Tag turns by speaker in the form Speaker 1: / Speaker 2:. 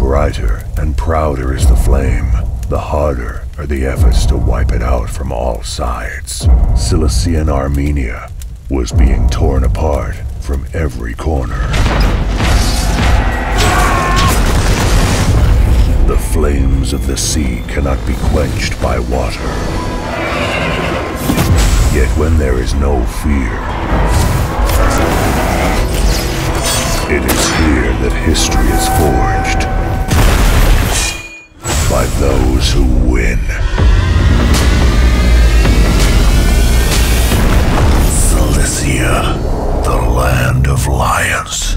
Speaker 1: Brighter and prouder is the flame, the harder are the efforts to wipe it out from all sides. Cilician Armenia was being torn apart from every corner. The flames of the sea cannot be quenched by water. Yet when there is no fear, it is here that history is forged by those who win. Cilicia, the land of lions.